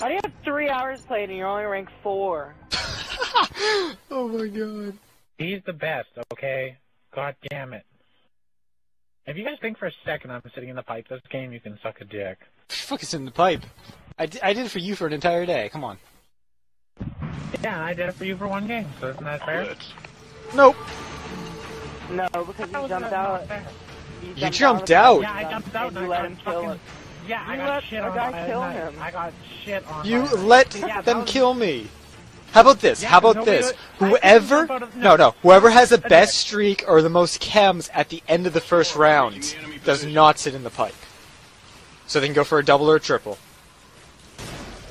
How do you have three hours played and you're only ranked four? oh my god. He's the best, okay? God damn it. If you guys think for a second I'm sitting in the pipe this game, you can suck a dick. Fuck is in the pipe. I, d- I did it for you for an entire day. Come on. Yeah, I did it for you for one game, so isn't that fair? Nope. No, because you jumped that not out. You jumped out. Yeah, I jumped out and and you I let him kill fucking- him. Yeah, I You got let shit a on guy kill night. him. I got shit on You by let Yeah, them was- kill me. How about this? Yeah, How about this? would- Whoever, of- no, no, whoever has the best streak or the most KEMs at the end of the first round does not sit in the pipe. So they can go for a double or a triple.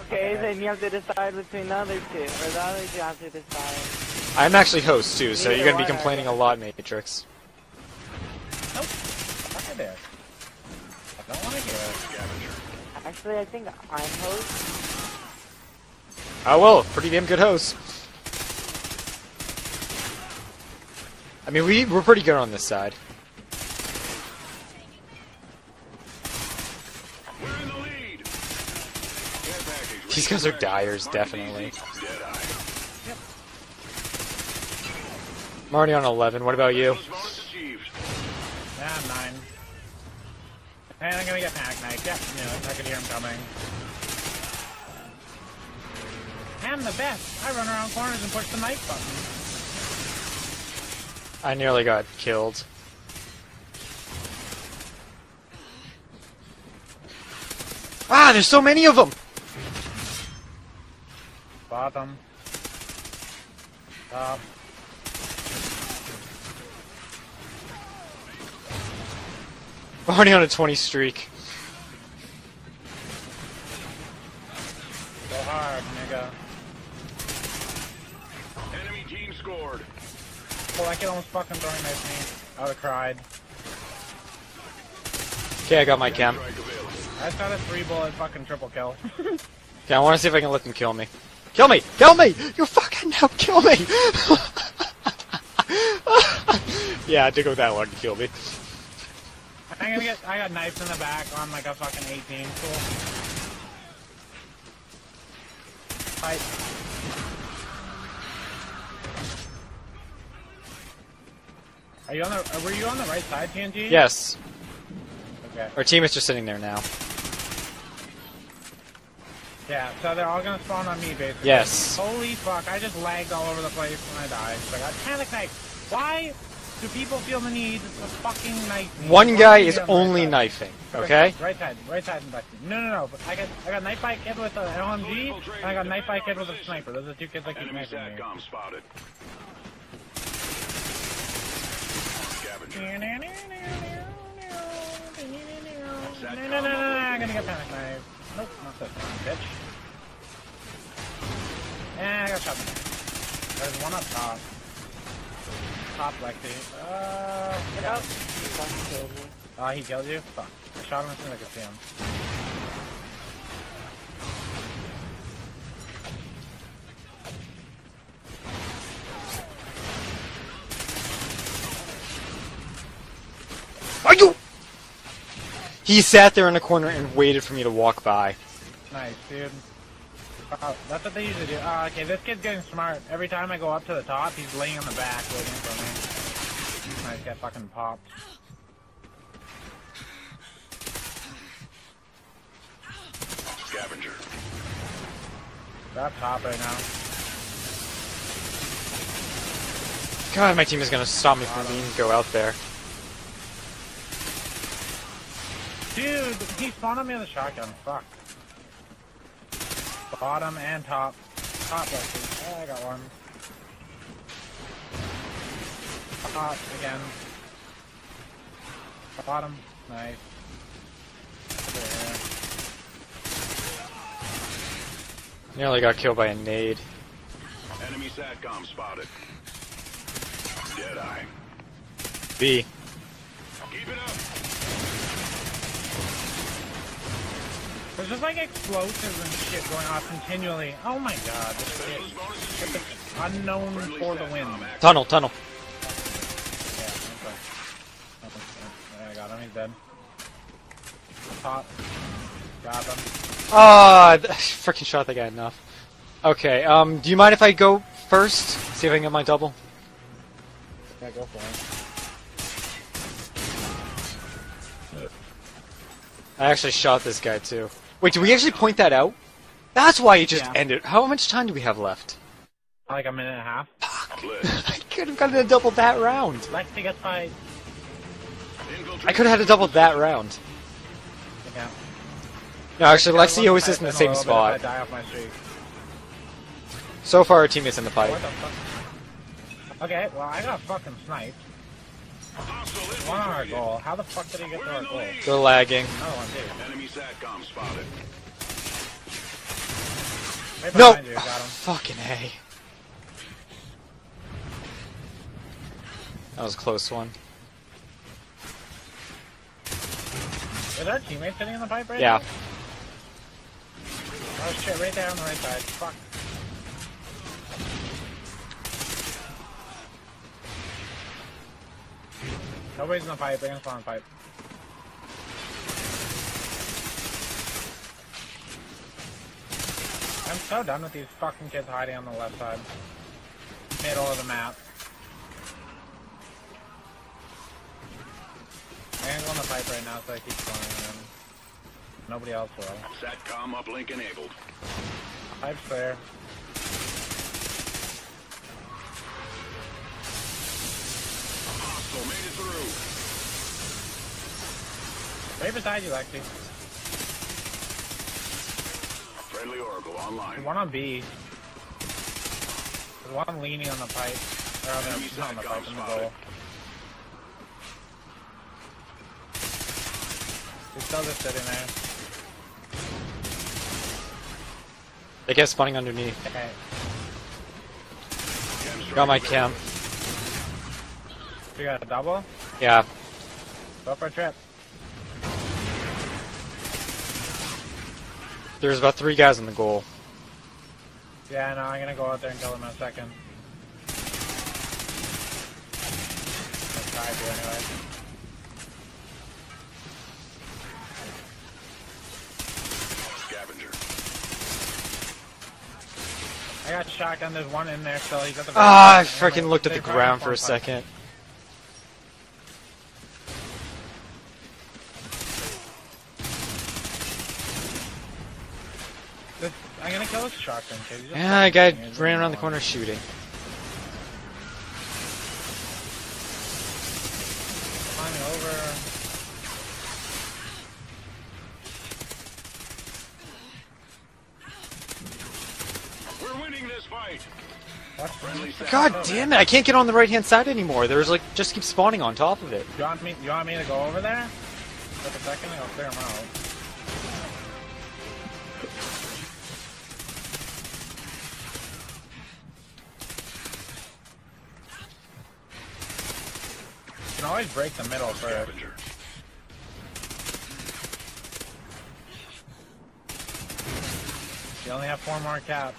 Okay, then you have to decide between the other two, or the other two have to decide. I'm actually host too, so you're gonna be complaining a lot, Matrix. Nope. Fuck there. I don't want to hear it. Actually, I think I'm host. Oh well, pretty damn good host. I mean, we we're pretty good on this side. These guys are dyers, definitely. Deadeye. I'm already on 11. What about you? And I'm gonna get panic knife. Yep, knew it. I could hear him coming. I'm the best. I run around corners and push the knife button. I nearly got killed. Ah, there's so many of them. Bottom. Top. We're already on a 20 streak. Go hard, nigga. Enemy team scored. Well, that kid almost fucking throwing knife me. I would've cried. Okay, I got my KEM. Strike available. I just got a three bullet fucking triple kill. Okay, I want to see if I can let them kill me. Kill me! Kill me! You fucking help kill me! yeah, I did go that long to kill me. I'm gonna get. I got knifed in the back on like a fucking 18. Cool. Fight. Are you on the? Uh, were you on the right side, TNG? Yes, Okay. our team is just sitting there now. Yeah. So they're all gonna spawn on me, basically. Yes. Holy fuck! I just lagged all over the place when I died. So I got panic knife. Why do people feel the need to fucking knife me? One guy is only right knifing, okay? Right side, right side, and left. No, no, no. But I got, I got knifed by a kid with an LMG, and I got knifed by a kid with a sniper. Those are the two kids that keep Enemy knifing me. SATCOM spotted. No, no, no, no, no, I'm gonna get panic knife. Nope, not this one, bitch. And I got shot in. There's one up top. Top. Uh, Get out. You fucking killed me. oh, he killed you? Fuck. I shot him as soon as I could see him. Are you? He sat there in a corner and waited for me to walk by. Nice, dude. Oh, that's what they usually do. Uh, okay, this kid's getting smart. Every time I go up to the top, he's laying on the back waiting for me. Nice, get fucking popped. Scavenger. That top right now. God, my team is gonna stop me from being go out there. Dude, he spawned on me with a shotgun. Fuck. Bottom and top. Top left. Oh, I got one. Top again. Bottom. Nice. Over here. Nearly got killed by a nade. Enemy SATCOM spotted. Deadeye. B. Keep it up. There's just like explosives and shit going off continually. Oh my god, this shit. Specialist bonus It's achieved. unknown for the SATCOM win. Tunnel, tunnel. Yeah, okay. Nothing- yeah, I got him, he's dead. Top. Got him. Ah, th- freaking shot that guy enough. Okay, um, do you mind if I go first? See if I can get my double. Yeah, go for it. I actually shot this guy too. Wait, did we actually point that out? That's why you just Yeah. ended. How much time do we have left? Like a minute and a half. Blitz. I could have gotten a double that round. Lexi gets fight. I could have had a double that round. Yeah. No, actually, Yeah, Lexi always is in the same spot. die off my. So far, our teammate's in the pipe. What the fuck? Okay, well, I got fucking sniped. One on our goal. How the fuck did he get to our goal? They're lagging. Another one, too. Enemy SATCOM spotted. Right No! behind you, got him. Fucking A. That was a close one. Is our teammate sitting in the pipe right now? Yeah. now? Oh shit, right there on the right side. Fuck. Nobody's in the pipe, they're gonna spawn in the pipe. I'm so done with these fucking kids hiding on the left side. Middle of the map. Pipe right now so I keep spawning in. Nobody else will. SATCOM uplink enabled. Pipe's there. Hostile made it through. Right beside you, Lexi. Friendly Oracle online. There's one on B. There's one leaning on the pipe. Or on the, on the pipe, in the goal. He's still just sitting there. They kept spawning underneath. Okay. Got my available. KEM. We got a double. Yeah. Go for a trip. There's about three guys in the goal. Yeah, no, I'm gonna go out there and kill him in a second. I'll try to anyway. I got shotgun. There's one in there still. He's at the. Ah, I freaking looked at the they're trying to ground for a second. I'm gonna kill this shotgun kid. Yeah, a guy ran around the corner shooting. Climbing over. God damn it! I can't get on the right hand side anymore. There's like just keep spawning on top of it. You want me? You want me to go over there? For a second, I'll clear him out. You can always break the middle first. You only have four more caps.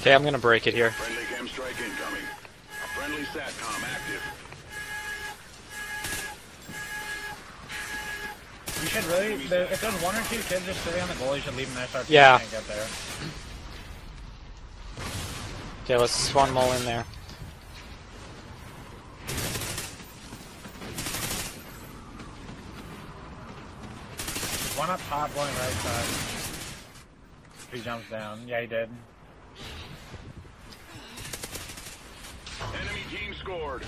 Okay, I'm gonna break it here. Friendly KEM strike incoming. Friendly SATCOM active. You should really, if there's one or two kids just sitting on the goal, you should leave them there so our Yeah. can't get there. Okay, let's spawn them all in there. One up top, going right side. He jumps down. Yeah, he did. Enemy team scored.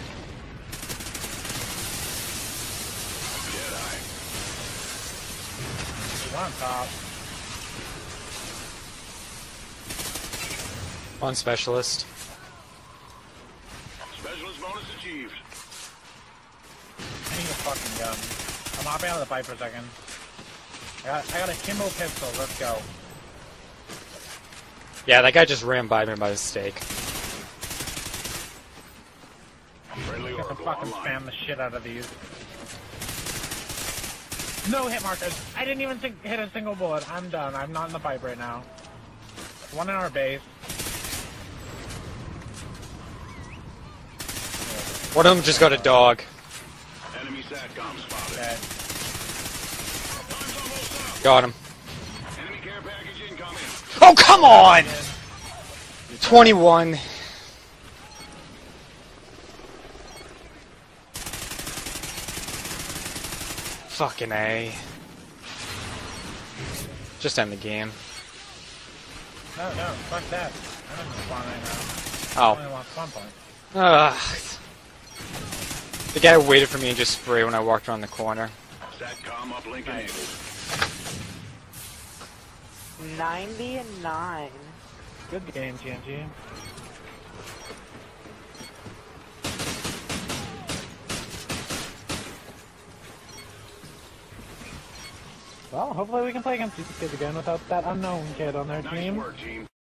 Jedi. One on top. One specialist. Specialist bonus achieved. I need a fucking gun. I'm hopping out of the pipe for a second. I got, I got a Kimbo pistol. Let's go. Yeah, that guy just ran by me by mistake. Friendly I'm gonna Oracle fucking spam the shit out of these. No hit markers. I didn't even think, hit a single bullet. I'm done. I'm not in the pipe right now. One in our base. One of them just got a dog. Enemy SATCOM spotted. Okay. Time's Got him. Enemy care package incoming. Oh, come on! 21. Fucking A. Just end the game. No, no, fuck that. I don't want spawn right now. Oh. I Oh. only want spawn point. Ugh. The guy waited for me and just sprayed when I walked around the corner. Satcom uplink enabled. 99. Good game, TNG. Well, hopefully we can play against these kids again without that unknown kid on their Nice team. work, team.